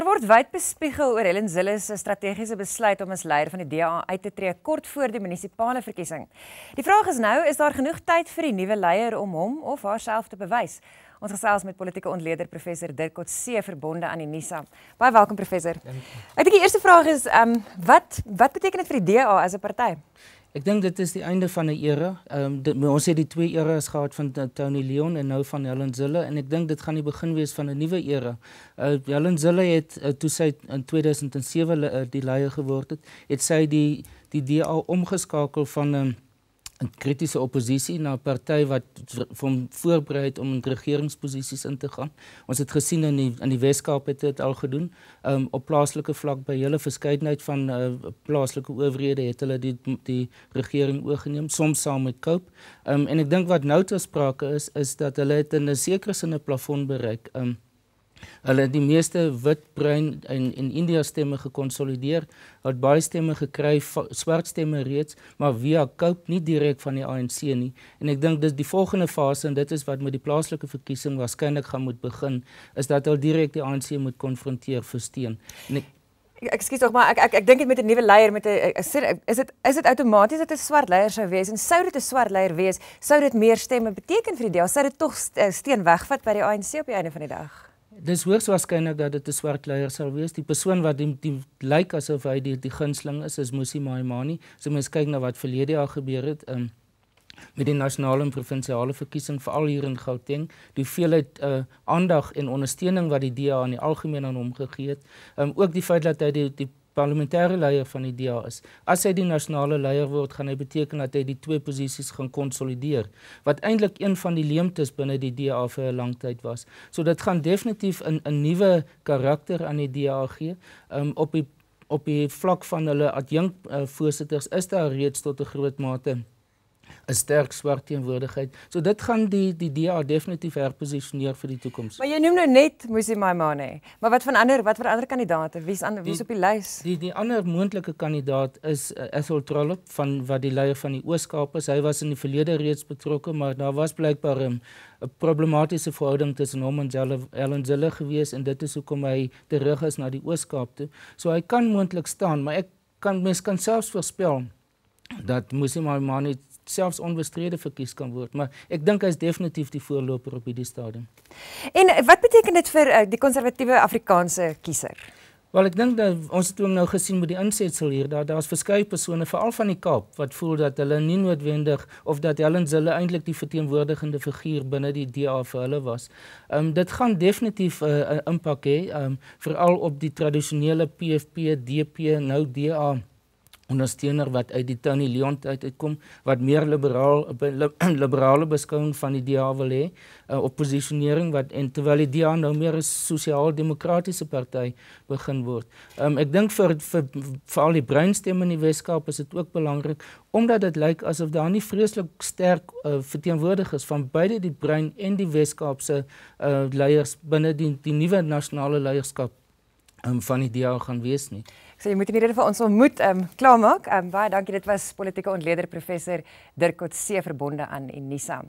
Daar word wyd bespiegel oor Helen Zille se strategiese besluit om as leier van die DA uit te tree kort voor die munisipale verkiesing. Die vraag is nou, is daar genoeg tyd vir die nuwe leier om hom of haarself te bewys? Ons gesels met politieke ontleder professor Dirk Coetzee verbonde aan die NISA. Baie welkom professor. Ek dink die eerste vraag is, ehm um, wat wat beteken dit vir die DA as 'n party? Ek dink dit is die einde van 'n era. Ehm um, ons het die twee eras gehad van Tony Leon en nou van Helen Zille en ek dink dit gaan die begin wees van 'n nuwe era. Uh, Helen Zille het uh, toe sy in 2007 uh, die leier geword het, het sy die die DA omgeskakel van 'n um, ehm, 'n kritiese oppositie na 'n party wat hom voorberei het om in regeringsposisies in te gaan. Ons het gesien in die in die Weskaap het dit al gedoen. Um op plaaslike vlak by hele verskeidenheid van uh, plaaslike owerhede het hulle die die regering oorgeneem, soms saam met Cope. Um en ek dink wat nou te sprake is is dat hulle het in 'n sekere sin 'n plafon bereik. Um Hulle het die meeste wit, bruin en en India stemme gekonsolideer. Het baie stemme gekry, swart stemme reeds, maar via Cope nie direk van die ANC nie. En ek dink dis die volgende fase en dit is wat met die plaaslike verkiesing waarskynlik gaan moet begin, is dat hulle direk die ANC moet konfronteer vir steun. En ek Ekskuus tog maar ek ek ek dink dit met 'n nuwe leier met 'n is dit is dit outomaties dat 'n swart leier sou wees en sou dit 'n swart leier wees sou dit meer stemme beteken vir die DA sou dit tog steen wegvat by die ANC op die einde van die dag dis hoogs waarskynlik dat dit 'n swart leier sal wees. Die persoon wat die, die lyk asof hy die die gunsteling is, is Musi Maimani. So mens kyk na wat verlede jaar gebeur het um, met die nasionale en provinsiale verkiesing veral hier in Gauteng, die veelheid uh, aandag en ondersteuning wat die DA aan die algemeen aan hom gegee het. Um, ook die feit dat hy die die parlementêre leier van die DA is. As hy die nasionale leier word, gaan hy beteken dat hy die twee posisies gaan konsolideer, wat eintlik een van die leemtes binne die DA vir 'n lang tyd was. So dit gaan definitief 'n 'n nuwe karakter aan die DA gee. Um op die op die vlak van hulle adjunk uh, voorsitters is daar reeds tot 'n groot mate 'n sterk swart teenwoordigheid. So dit gaan die die DA definitief herposisioneer vir die toekoms. Maar jy noem nou net Musi Maimane. Maar wat van ander wat van ander kandidaate? Wie's ander wie's op die lys? Die die ander moontlike kandidaat is uh, Ethel Trollop van wat die leier van die Oos-Kaap is. Hy was in die verlede reeds betrokke, maar daar was blykbaar 'n um, problematiese verhouding tussen hom en Ellen Zille gewees en dit is hoekom hy terug is na die Oos-Kaap toe. So hy kan moontlik staan, maar ek kan mens kan selfs voorspel dat Musi Maimane selfs onbestrede verkies kan word, maar ek dink hy is definitief die voorloper op hierdie stadium. En wat beteken dit vir uh, die konservatiewe Afrikaanse kiezer? Wel ek dink dat ons het ook nou gesien met die insetsel hier dat daar's verskeie persone veral van die Kaap wat voel dat hulle nie noodwendig of dat Helen Zille eintlik die verteenwoordigende figuur binne die DA vir hulle was. Ehm um, dit gaan definitief 'n uh, uh, impak hê, ehm um, veral op die tradisionele PFP, DP, nou DA ondersteuner wat uit die Tony Leon tyd uitkom wat meer liberaal liberale beskouing van die DA wil hê, 'n uh, opposisionering wat en terwyl die DA nou meer 'n sosiaal-demokratiese party begin word. Um, ek dink vir vir veral die breinstemme in die Weskaap is dit ook belangrik omdat dit lyk asof daar nie vreeslik sterk uh, verteenwoordig is van beide die brein en die Weskaapse uh, leiers binne die die nuwe nasionale leierskap um, van die DA gaan wees nie. So jy moet in ieder geval ons ontmoet ehm um, klaarmaak. Ehm um, baie dankie. Dit was politieke ontleder professor Dirk Coetzee verbonde aan Unisa.